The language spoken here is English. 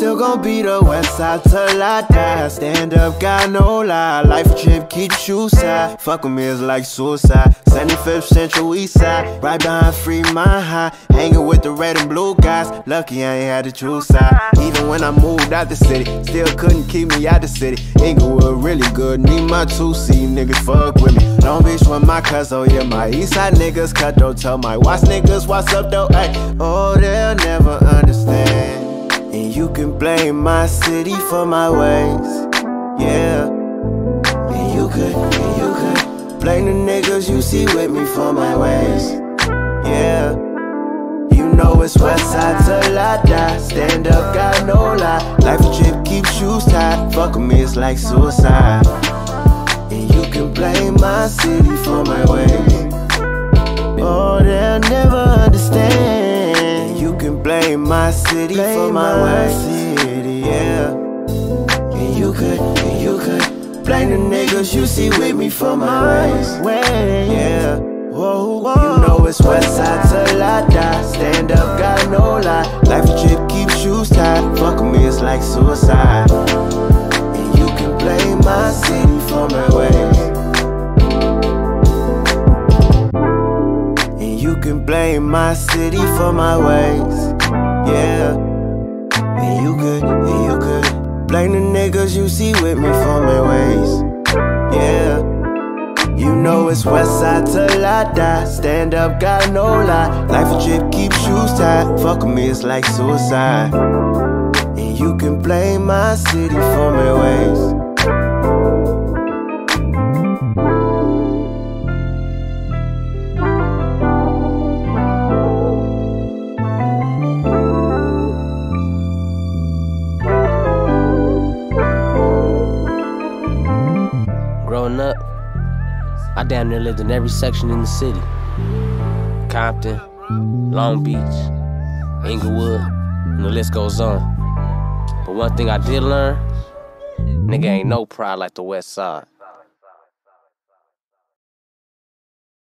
gon' be the west side till I die. Stand up, got no lie. Life trip, keep you side. Fuck with me is like suicide. 75th Central East Side, right behind Free Mind High. Hanging with the red and blue guys. Lucky I ain't had the true side. Even when I moved out the city, still couldn't keep me out the city. Inglewood really good, need my two C niggas fuck with me. Long Beach with my cuz, oh yeah, my East Side niggas cut, don't tell my Watts niggas what's up though, ay. Oh, they'll can blame my city for my ways, yeah. And you could, and you could blame the niggas you see with me for my ways, yeah. You know it's west side till I die. Stand up, got no lie. Life a trip, keep shoes tied. Fuck with me, it's like suicide. And you can blame my city for my ways. Oh, they'll never understand. And you can blame my city for my ways. Niggas you see with me for my ways. Yeah. Whoa, whoa. You know it's west side till I die. Stand up, got no lie. Life a trip, keep shoes tied. Fuck me, it's like suicide. And you can blame my city for my ways. And you can blame my city for my ways. Yeah. And you could, and you could blame the niggas you see with me for my ways. It's west side till I die. Stand up, got no lie. Life a trip, keep shoes tied. Fuck me, it's like suicide. And you can blame my city for my ways. Growing up, I damn near lived in every section in the city Compton, Long Beach, Inglewood, and the list goes on. But one thing I did learn nigga ain't no pride like the West Side.